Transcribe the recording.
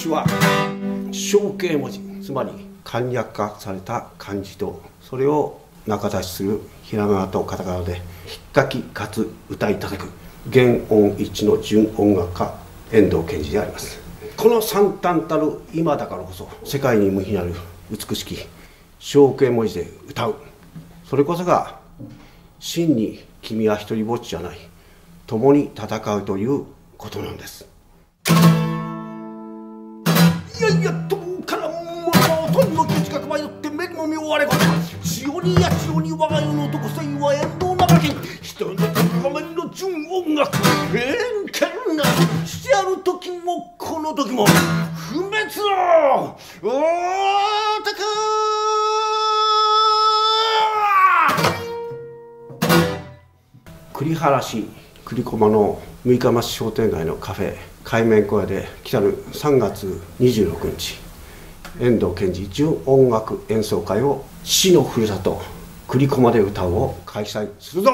私は象形文字つまり簡略化された漢字とそれを仲出しするひらがなとカタカナで引っかきかつ歌い叩く原音一の純音楽家遠藤健二であります。この惨憺たる今だからこそ世界に無比なる美しき象形文字で歌う。それこそが真に君は一りぼっちじゃない。共に戦うということなんです。いやいや遠からもうとにも近く迷って目も見終われば千代にや千代に我が世の男性は遠藤長き人の画面の純音楽偏見なしてある時もこの時も不滅の大高栗原市栗駒の六日町商店街のカフェ海面小屋で来たる3月26日遠藤賢治純音楽演奏会を死のふるさと栗駒で歌うを開催するぞ